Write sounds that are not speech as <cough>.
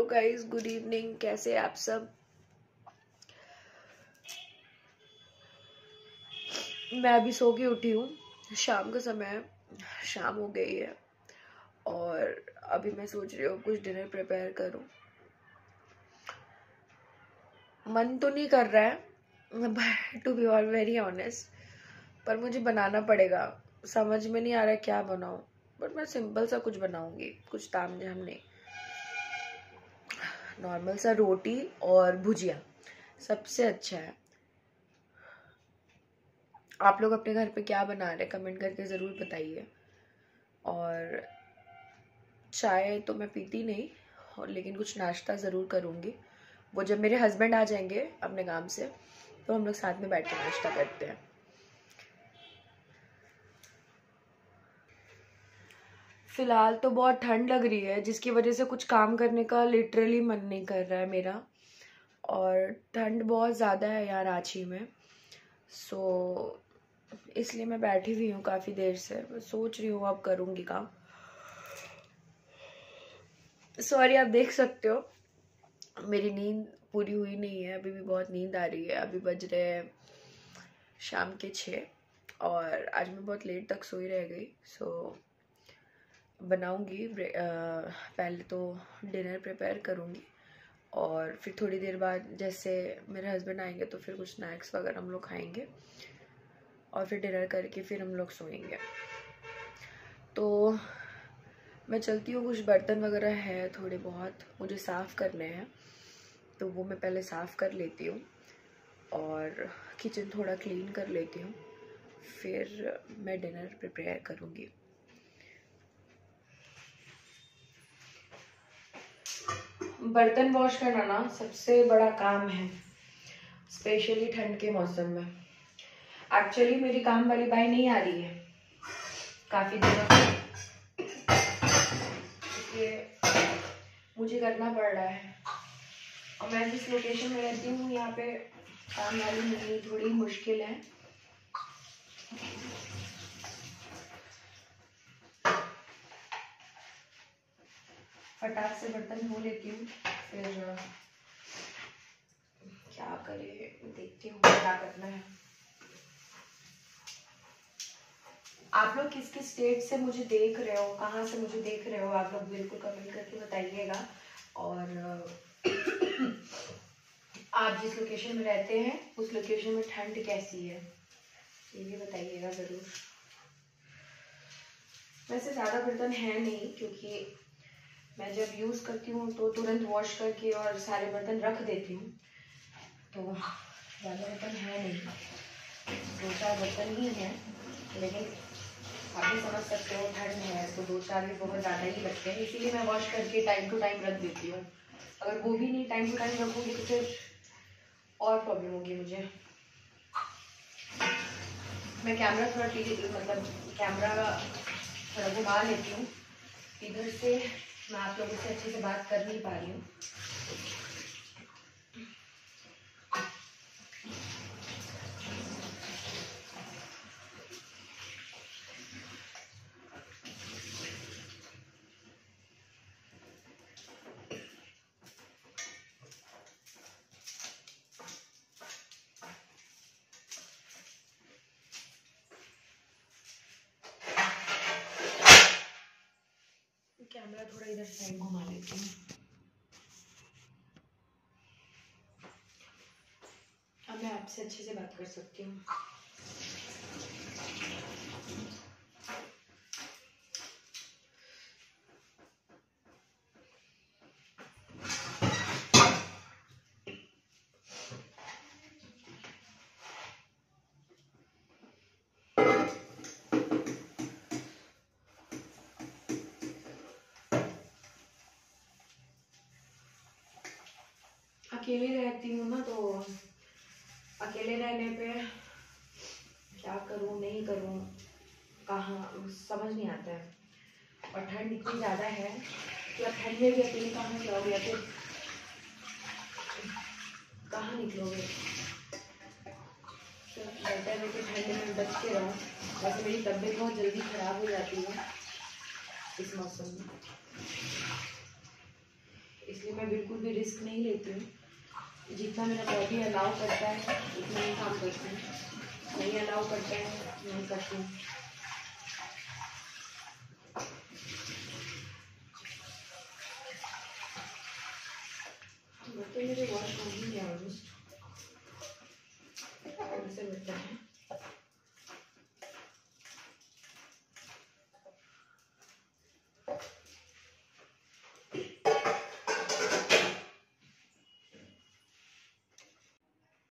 Hello guys, good evening, कैसे आप सब? मैं अभी सो के उठी हूँ, शाम का समय शाम हो गई है, और अभी मैं सोच रही हूँ कुछ डिनर प्रिपेयर करूँ। मन तो नहीं कर रहा है to be all very honest पर मुझे बनाना पड़ेगा। समझ में नहीं आ रहा क्या बनाऊँ बट मैं सिंपल सा कुछ बनाऊँगी, कुछ ताम झाम नहीं। नॉर्मल सा रोटी और भुजिया। सबसे अच्छा है। आप लोग अपने घर पे क्या बना रहे कमेंट करके ज़रूर बताइए। और चाय तो मैं पीती नहीं, और लेकिन कुछ नाश्ता ज़रूर करूँगी। वो जब मेरे हस्बैंड आ जाएँगे अपने काम से तो हम लोग साथ में बैठ के नाश्ता करते हैं। फ़िलहाल तो बहुत ठंड लग रही है जिसकी वजह से कुछ काम करने का लिटरली मन नहीं कर रहा है मेरा। और ठंड बहुत ज़्यादा है यहाँ रांची में। सो so, इसलिए मैं बैठी हुई हूँ काफ़ी देर से। मैं सोच रही हूँ अब करूँगी काम। सॉरी आप देख सकते हो मेरी नींद पूरी हुई नहीं है। अभी भी बहुत नींद आ रही है। अभी बज रहे हैं शाम के छः और आज मैं बहुत लेट तक सोई रह गई। सो so, बनाऊँगी पहले तो डिनर प्रिपेयर करूँगी और फिर थोड़ी देर बाद जैसे मेरे हस्बैंड आएँगे तो फिर कुछ स्नैक्स वगैरह हम लोग खाएँगे और फिर डिनर करके फिर हम लोग सोएँगे। तो मैं चलती हूँ, कुछ बर्तन वगैरह है थोड़े बहुत, मुझे साफ़ करने हैं तो वो मैं पहले साफ़ कर लेती हूँ और किचन थोड़ा क्लीन कर लेती हूँ, फिर मैं डिनर प्रिपेयर करूँगी। बर्तन वॉश करना ना सबसे बड़ा काम है, स्पेशली ठंड के मौसम में। एक्चुअली मेरी काम वाली बाई नहीं आ रही है। काफ़ी दिनों इसलिए मुझे करना पड़ रहा है। और मैं जिस लोकेशन में रहती हूँ, यहाँ पे काम वाली मिलनी थोड़ी मुश्किल है। फटाक से बर्तन धो लेती हूँ, फिर, क्या करे? देखती हूँ क्या करना है। आप लोग किस किस स्टेट से मुझे देख रहे हो, कहाँ से मुझे देख रहे हो, आप लोग बिल्कुल कमेंट करके बताइएगा। और, <clears throat> आप जिस लोकेशन में रहते हैं, उस लोकेशन में ठंड कैसी है, ये भी बताइएगा ज़रूर। वैसे ज़्यादा बर्तन है नहीं, क्योंकि मैं जब यूज़ करती हूँ तो तुरंत वॉश करके और सारे बर्तन रख देती हूँ। तो ज़्यादा बर्तन है नहीं। दो चार बर्तन ही हैं, लेकिन आप भी समझ सकते हो ठंड है तो दो चार भी बहुत ज़्यादा ही लगते हैं, इसीलिए मैं वॉश करके टाइम टू टाइम रख देती हूँ। अगर वो भी नहीं टाइम टू टाइम रखूँगी तो फिर और प्रॉब्लम होगी मुझे। मैं कैमरा थोड़ा मतलब कैमरा थोड़ा घुमा लेती हूँ। इधर से मैं आप लोगों से अच्छे से बात कर नहीं पा रही हूँ कैमरा थोड़ा इधर साइड घुमा लेती हूँ। अब मैं आपसे अच्छे से बात कर सकती हूँ। अकेले रहती हूँ ना तो अकेले रहने पे क्या करूँ, नहीं करूँ, कहाँ, समझ नहीं आता है। और ठंड इतनी ज़्यादा है कि अब ठंड में भी अकेले कहाँ जाओगे या फिर कहाँ निकलोगे? बेटर है कि ठंड में बच के रहो, वैसे मेरी तबीयत बहुत जल्दी ख़राब हो जाती है इस मौसम में। इसलिए मैं बिल्कुल भी रिस्क नहीं लेती हूँ। जितना मेरा बॉडी अलाउ करता है, उतना ही काम करती हूँ। नहीं अलाउ करता है, नहीं करती हूँ। बर्तन मेरे वॉश हो ही गया